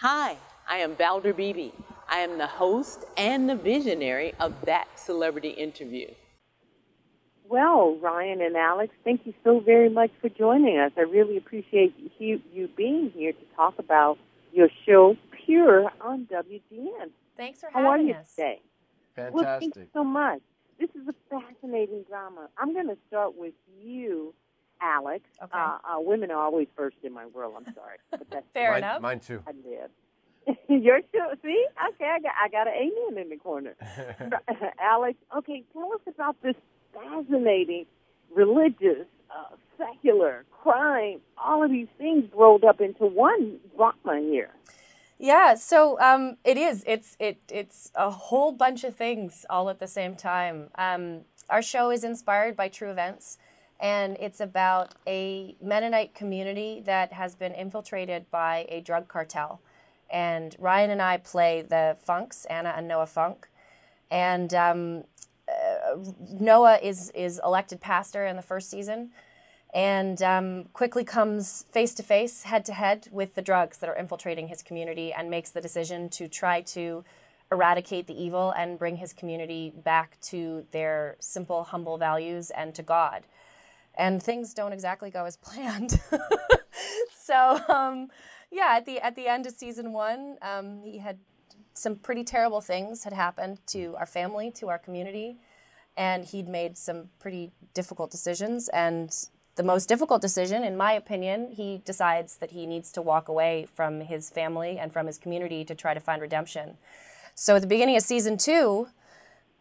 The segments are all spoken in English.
Hi, I am Valder Beebe. I am the host and the visionary of that celebrity interview. Well, Ryan and Alex, thank you so very much for joining us. I really appreciate you, you being here to talk about your show, Pure, on WGN. Thanks for How having are you us. today? Fantastic. Well, thank you so much. This is a fascinating drama. I'm going to start with you, Alex. Okay. Uh, uh, women are always first in my world. I'm sorry, but that's Fair mine, enough. Mine too. I did. You're sure? See, okay, I got I got an amen in the corner. Alex, okay, tell us about this fascinating religious, uh, secular, crime, all of these things rolled up into one drama here. Yeah, so um, it is. It's it it's a whole bunch of things all at the same time. Um, our show is inspired by true events, and it's about a Mennonite community that has been infiltrated by a drug cartel. And Ryan and I play the Funks, Anna and Noah Funk, and um, uh, Noah is is elected pastor in the first season, and um, quickly comes face to face, head to head with the drugs that are infiltrating his community, and makes the decision to try to eradicate the evil and bring his community back to their simple, humble values and to God. And things don't exactly go as planned. so, um, yeah, at the at the end of season one, um, he had some pretty terrible things had happened to our family, to our community, and he'd made some pretty difficult decisions. And the most difficult decision, in my opinion, he decides that he needs to walk away from his family and from his community to try to find redemption. So at the beginning of season two,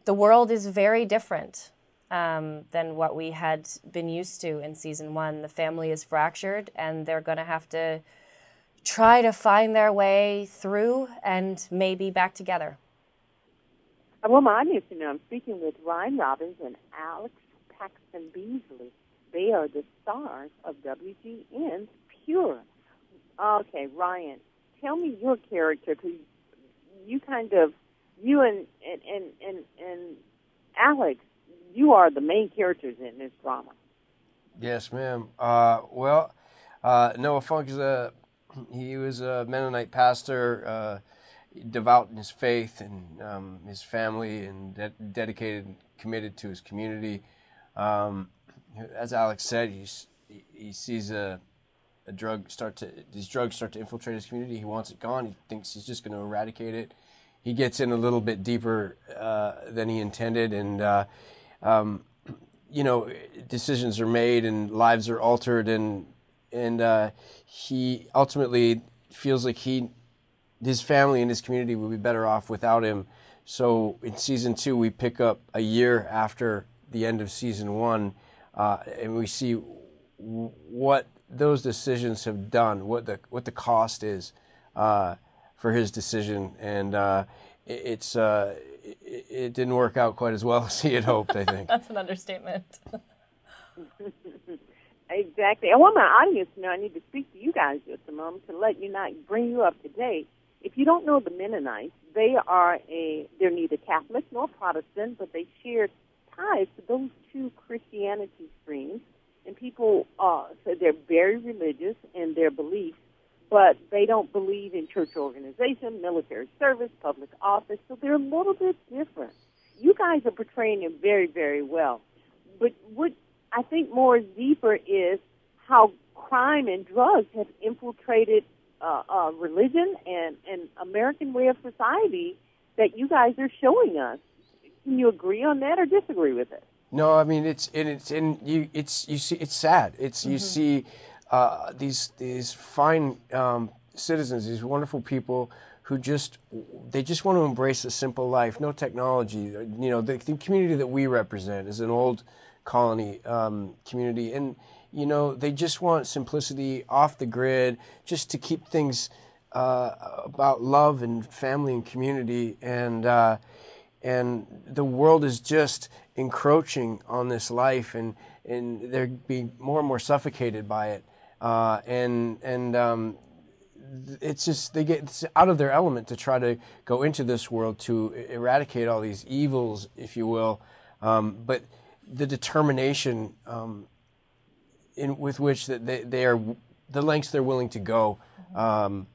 the world is very different um, than what we had been used to in season one. The family is fractured, and they're going to have to try to find their way through and maybe back together. Want my audience to know I'm speaking with Ryan Robbins and Alex Paxton Beesley. They are the stars of WGN's Pure. Okay, Ryan, tell me your character because you kind of you and and and and, and Alex, you are the main characters in this drama. Yes, ma'am. Uh, well, uh, Noah Funk is a he was a Mennonite pastor, uh, devout in his faith and um, his family, and de- dedicated, and committed to his community. Um, as Alex said, he's, he sees a, a drug start to these drugs start to infiltrate his community. He wants it gone. He thinks he's just going to eradicate it. He gets in a little bit deeper uh, than he intended, and uh, um, you know, decisions are made and lives are altered, and and uh, he ultimately feels like he, his family and his community would be better off without him. So in season two, we pick up a year after the end of season one, uh, and we see what those decisions have done, what the what the cost is uh, for his decision, and uh, it, it's uh, it, it didn't work out quite as well as he had hoped. I think. That's an understatement. Exactly. I want my audience to know I need to speak to you guys just a moment to let you know, bring you up to date. If you don't know the Mennonites, they are a they're neither Catholic nor Protestant, but they share ties to those two Christianity streams. And people uh, so they're very religious in their beliefs, but they don't believe in church organization, military service, public office. So they're a little bit different. You guys are portraying it very, very well. But what I think more deeper is how crime and drugs have infiltrated uh, uh, religion and, and American way of society that you guys are showing us. Can you agree on that or disagree with it? No, I mean it's and it's and you it's you see it's sad. It's you see uh, these these fine um, citizens, these wonderful people who just they just want to embrace a simple life, no technology. You know, the, the community that we represent is an old colony um, community, and you know they just want simplicity, off the grid, just to keep things uh, about love and family and community, and uh, and the world is just encroaching on this life, and and they're being more and more suffocated by it, uh, and and um, it's just they get out of their element to try to go into this world to eradicate all these evils, if you will, um, but the determination um, in with which that they, they are the lengths they're willing to go um,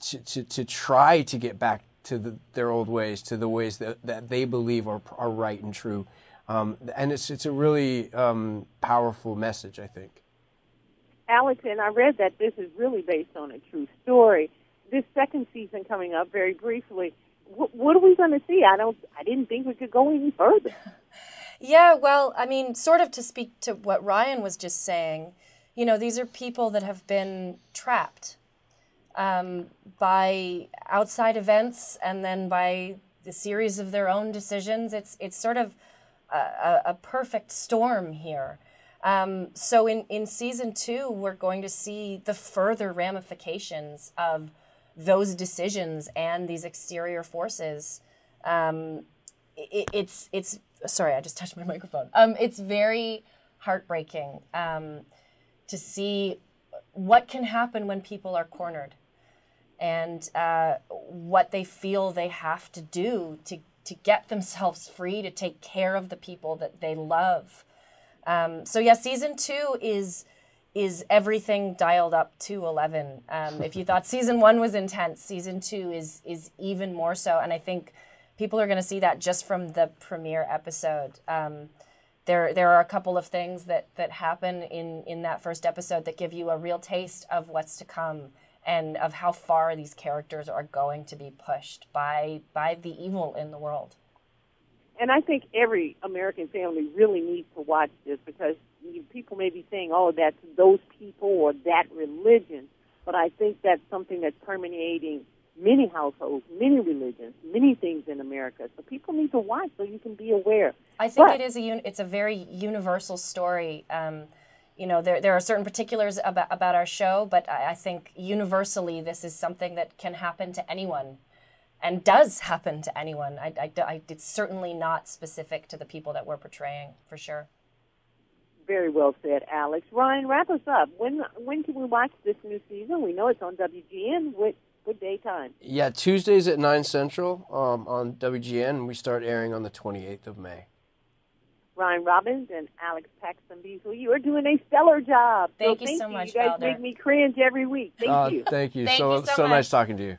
to, to, to try to get back to the, their old ways, to the ways that, that they believe are, are right and true. Um, and it's, it's a really um, powerful message, I think. Alex, and I read that this is really based on a true story. This second season coming up, very briefly, what, what are we going to see? I don't. I didn't think we could go any further. Yeah, well, I mean, sort of to speak to what Ryan was just saying, you know, these are people that have been trapped um, by outside events and then by the series of their own decisions. It's it's sort of a, a perfect storm here. Um, so in, in season two, we're going to see the further ramifications of those decisions and these exterior forces. Um, it, it's it's sorry, I just touched my microphone. Um, it's very heartbreaking um, to see what can happen when people are cornered and uh, what they feel they have to do to to get themselves free to take care of the people that they love. Um, so yeah, season two is is everything dialed up to 11 um, if you thought season one was intense season two is is even more so. And i think people are going to see that just from the premiere episode. Um, there there are a couple of things that that happen in in that first episode that give you a real taste of what's to come and of how far these characters are going to be pushed by by the evil in the world and I think every American family really needs to watch this because you, people may be saying, "Oh, that's those people or that religion," but I think that's something that's permeating many households, many religions, many things in America. So people need to watch so you can be aware. I think but, it is a un- it's a very universal story. Um, you know, there there are certain particulars about about our show, but I, I think universally this is something that can happen to anyone and does happen to anyone. I, I, I, it's certainly not specific to the people that we're portraying, for sure. Very well said, Alex. Ryan, wrap us up. When when can we watch this new season? We know it's on WGN. What what daytime? Yeah, Tuesdays at nine central um, on WGN. We start airing on the twenty eighth of May. Ryan Robbins and Alex Paxton Beesley, you are doing a stellar job. Thank so you thank so you. much, You guys Valder. make me cringe every week. Thank uh, you. Thank you. Thank so you so so much. nice talking to you.